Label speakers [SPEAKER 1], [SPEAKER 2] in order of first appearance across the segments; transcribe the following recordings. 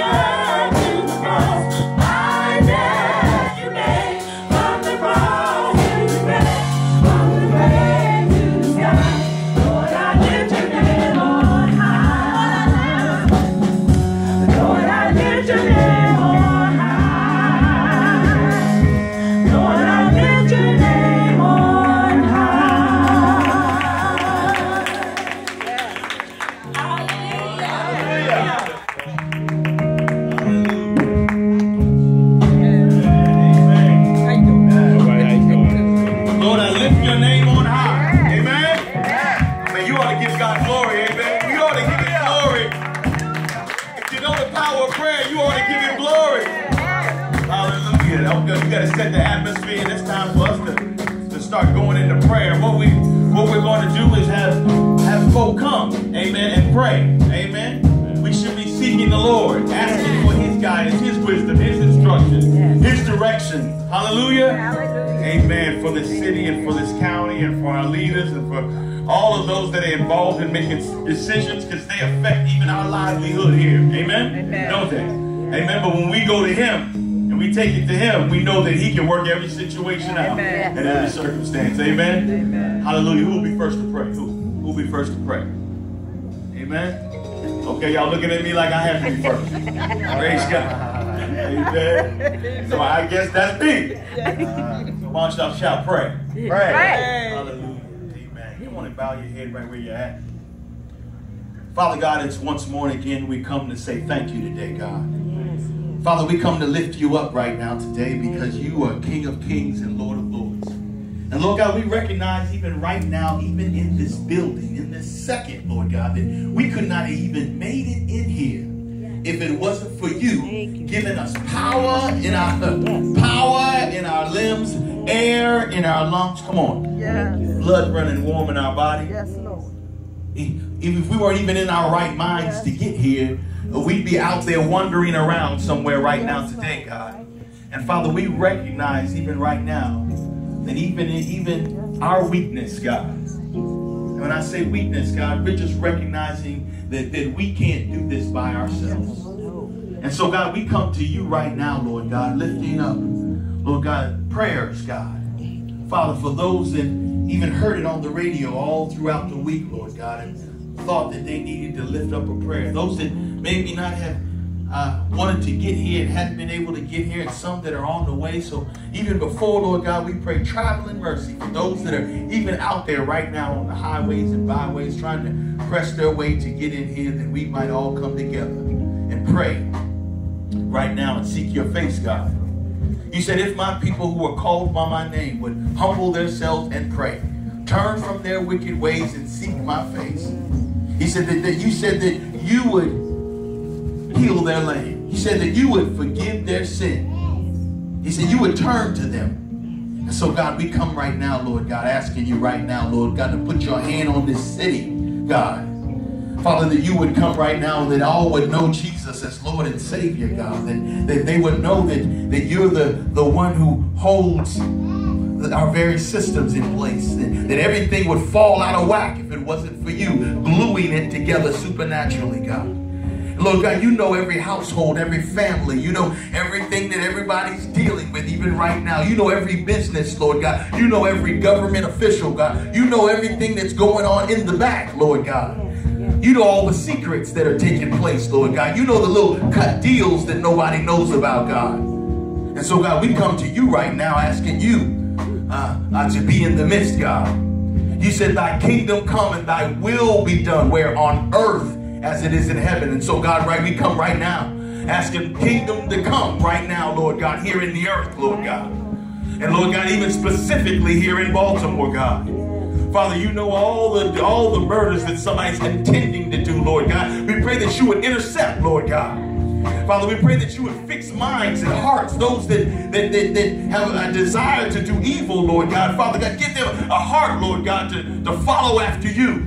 [SPEAKER 1] from
[SPEAKER 2] prayer, you ought to give him glory. Hallelujah. Okay, we got to set the atmosphere, and it's time for us to, to start going into prayer. What we what we're going to do is have have folk come, amen, and pray. Amen. We should be seeking the Lord, asking for his guidance, his wisdom, his instruction, his direction. Hallelujah. Amen. For this city and for this county and for our leaders and for all of those that are involved in making decisions because they affect even our livelihood here. Amen? Don't they? Amen. But when we go to Him and we take it to Him, we know that He can work every situation out
[SPEAKER 3] Amen.
[SPEAKER 2] and every circumstance. Amen? Hallelujah. Who will be first to pray? Who? Who will be first to pray? Amen? Okay, y'all looking at me like I have to be first. Praise God. Amen. So I guess that's me. So why don't y'all shout pray? Pray. Hallelujah. Amen. Come on and bow your head right where you're at. Father God, it's once more and again we come to say thank you today, God. Father, we come to lift you up right now today because you are King of Kings and Lord of Lords. And Lord God, we recognize even right now, even in this building, in this second, Lord God, that we could not have even made it in here if it wasn't for you giving us power in our power in our limbs, air in our lungs. Come on.
[SPEAKER 3] Yes.
[SPEAKER 2] Blood running warm in our body.
[SPEAKER 3] Yes, Lord.
[SPEAKER 2] If we weren't even in our right minds to get here, we'd be out there wandering around somewhere right now today, God. And Father, we recognize even right now that even even our weakness, God. And when I say weakness, God, we're just recognizing that, that we can't do this by ourselves. And so, God, we come to you right now, Lord God, lifting up, Lord God, prayers, God. Father, for those that even heard it on the radio all throughout the week, Lord God, and thought that they needed to lift up a prayer. Those that maybe not have uh, wanted to get here and hadn't been able to get here, and some that are on the way. So even before, Lord God, we pray traveling mercy for those that are even out there right now on the highways and byways trying to press their way to get in here, that we might all come together and pray right now and seek your face, God. You said, if my people who are called by my name would humble themselves and pray, turn from their wicked ways and seek my face. He said that, that you said that you would heal their land. He said that you would forgive their sin. He said you would turn to them. And so, God, we come right now, Lord God, asking you right now, Lord God, to put your hand on this city, God. Father, that you would come right now, and that all would know Jesus as Lord and Savior, God. That, that they would know that, that you're the, the one who holds our very systems in place. That, that everything would fall out of whack if it wasn't for you gluing it together supernaturally, God. Lord God, you know every household, every family. You know everything that everybody's dealing with, even right now. You know every business, Lord God. You know every government official, God. You know everything that's going on in the back, Lord God. You know all the secrets that are taking place, Lord God. You know the little cut deals that nobody knows about, God. And so, God, we come to you right now asking you uh, uh, to be in the midst, God. You said, Thy kingdom come and thy will be done, where on earth as it is in heaven. And so, God, right, we come right now asking kingdom to come right now, Lord God, here in the earth, Lord God. And Lord God, even specifically here in Baltimore, God. Father, you know all the all the murders that somebody's intending to do, Lord God. We pray that you would intercept, Lord God. Father, we pray that you would fix minds and hearts, those that, that, that, that have a desire to do evil, Lord God. Father God, give them a heart, Lord God, to, to follow after you.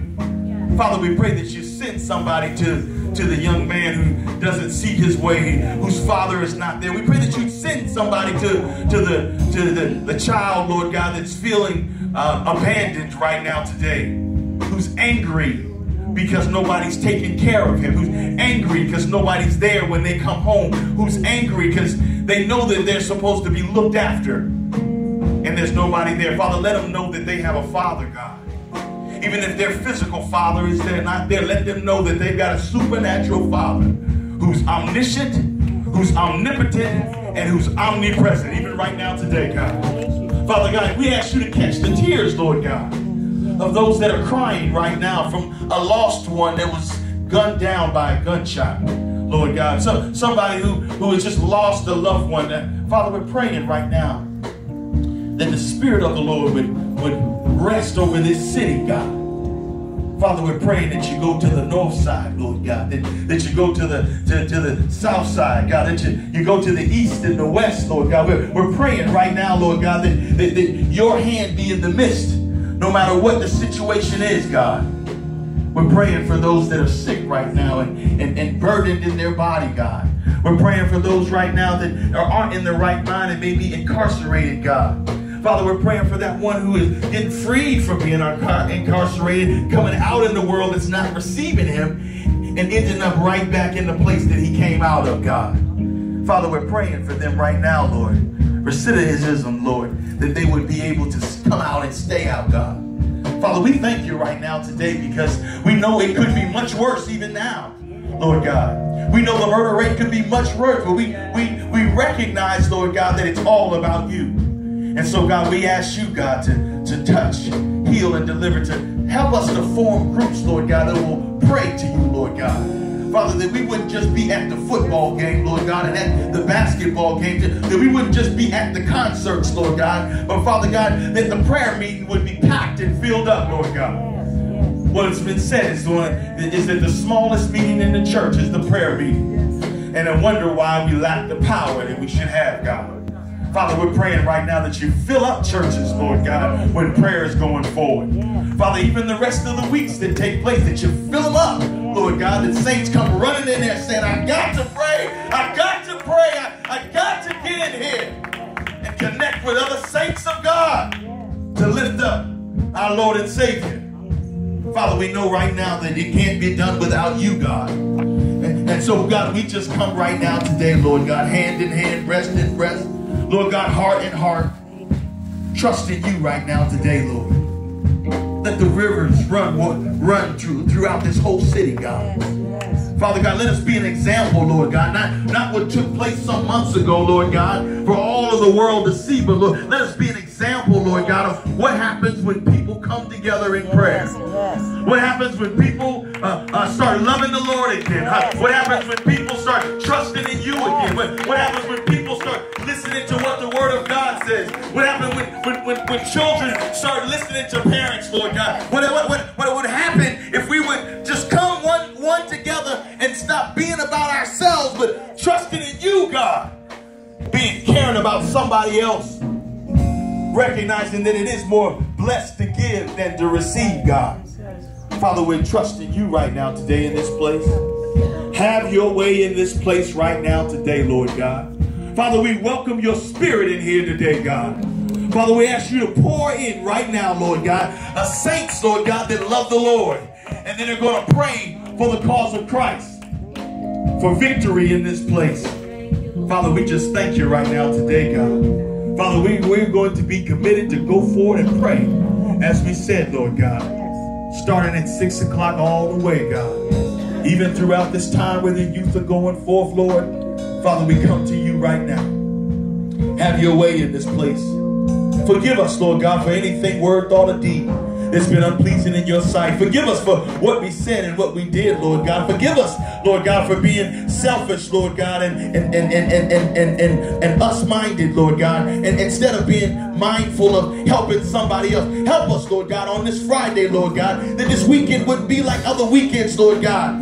[SPEAKER 2] Father, we pray that you send somebody to, to the young man who doesn't see his way, whose father is not there. We pray that you send somebody to, to, the, to the, the child, Lord God, that's feeling uh, abandoned right now today, who's angry because nobody's taking care of him, who's angry because nobody's there when they come home, who's angry because they know that they're supposed to be looked after and there's nobody there. Father, let them know that they have a father, God. Even if their physical father is there, not there, let them know that they've got a supernatural father who's omniscient, who's omnipotent, and who's omnipresent, even right now today, God. Father God, we ask you to catch the tears, Lord God, of those that are crying right now from a lost one that was gunned down by a gunshot. Lord God, so somebody who, who has just lost a loved one. Father, we're praying right now that the Spirit of the Lord would, would rest over this city, God. Father, we're praying that you go to the north side, Lord God, that, that you go to the to, to the south side, God, that you, you go to the east and the west, Lord God. We're, we're praying right now, Lord God, that, that, that your hand be in the midst, no matter what the situation is, God. We're praying for those that are sick right now and, and, and burdened in their body, God. We're praying for those right now that aren't in the right mind and may be incarcerated, God. Father, we're praying for that one who is getting freed from being incarcerated, coming out in the world that's not receiving him, and ending up right back in the place that he came out of, God. Father, we're praying for them right now, Lord. Recidivism, Lord, that they would be able to come out and stay out, God. Father, we thank you right now today because we know it could be much worse even now, Lord God. We know the murder rate could be much worse, but we, we, we recognize, Lord God, that it's all about you. And so, God, we ask you, God, to, to touch, heal, and deliver, to help us to form groups, Lord God, that will pray to you, Lord God. Father, that we wouldn't just be at the football game, Lord God, and at the basketball game, that we wouldn't just be at the concerts, Lord God, but Father God, that the prayer meeting would be packed and filled up, Lord God. What has been said is, is that the smallest meeting in the church is the prayer meeting. And I wonder why we lack the power that we should have, God. Father, we're praying right now that you fill up churches, Lord God, when prayer is going forward. Father, even the rest of the weeks that take place, that you fill them up, Lord God, that saints come running in there saying, I got to pray, I got to pray, I, I got to get in here and connect with other saints of God to lift up our Lord and Savior. Father, we know right now that it can't be done without you, God. And, and so, God, we just come right now today, Lord God, hand in hand, breast in breast, Lord God, heart and heart, trusting you right now today, Lord. Let the rivers run, run through, throughout this whole city, God. Father God, let us be an example, Lord God. Not, not what took place some months ago, Lord God, for all of the world to see, but Lord, let us be an example, Lord God, of what happens when people come together in prayer. What happens when people uh, uh, start loving the Lord again? What happens when people start trusting in you again? What, what happens when people start listening to what the Word of God says? What happens when, when, when, when children start listening to parents, Lord God? What, what, what, what would happen if we would just come one, one together and stop being about ourselves, but trusting in you, God? Being caring about somebody else. Recognizing that it is more blessed to give than to receive, God. Father, we're trusting you right now today in this place. Have your way in this place right now today, Lord God. Father, we welcome your spirit in here today, God. Father, we ask you to pour in right now, Lord God, a saints, Lord God, that love the Lord. And then they're going to pray for the cause of Christ. for victory in this place. Father, we just thank you right now today, God. Father, we, we're going to be committed to go forward and pray, as we said, Lord God, starting at 6 o'clock all the way, God. Even throughout this time where the youth are going forth, Lord, Father, we come to you right now. Have your way in this place. Forgive us, Lord God, for anything, word, thought, or deed that's been unpleasing in your sight. Forgive us for what we said and what we did, Lord God. Forgive us, Lord God, for being selfish, Lord God, and and and and and and, and, and us-minded, Lord God. And instead of being mindful of helping somebody else, help us, Lord God, on this Friday, Lord God, that this weekend wouldn't be like other weekends, Lord God.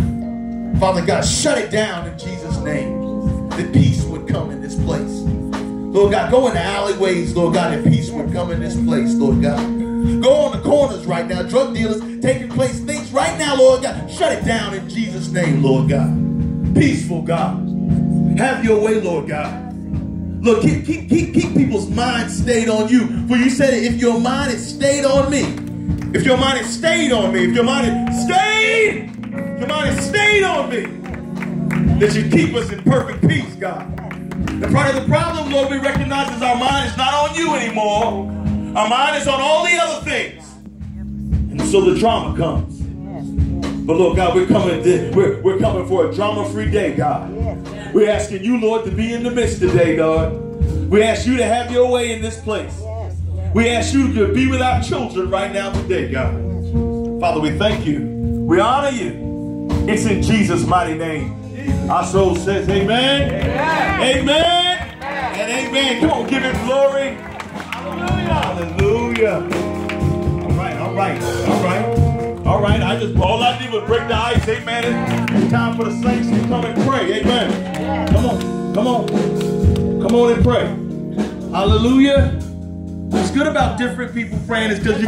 [SPEAKER 2] Father God, shut it down in Jesus' name. That peace would come in this place. Lord God, go in the alleyways, Lord God, and peace would come in this place, Lord God. Go on the corners right now. Drug dealers taking place. Things right now, Lord God. Shut it down in Jesus' name, Lord God. Peaceful God. Have your way, Lord God. Look, keep, keep, keep, keep people's minds stayed on you. For you said if your mind is stayed on me, if your mind is stayed on me, if your mind is stayed, your mind is stayed on me, that you keep us in perfect peace, God. The part of the problem, Lord, we recognize is our mind is not on you anymore. Our mind is on all the other things. And so the drama comes. But Lord God, we're coming, to, we're, we're coming for a drama-free day, God. We're asking you, Lord, to be in the midst today, God. We ask you to have your way in this place. We ask you to be with our children right now today, God. Father, we thank you. We honor you. It's in Jesus' mighty name. Our soul says amen. Amen. amen. amen. And amen. Come on, give him glory. Hallelujah. All right, all right, all right. All right, I just, all I did was break the ice, amen. It's time for the saints to come and pray, amen. Come on, come on. Come on and pray. Hallelujah. What's good about different people praying is because you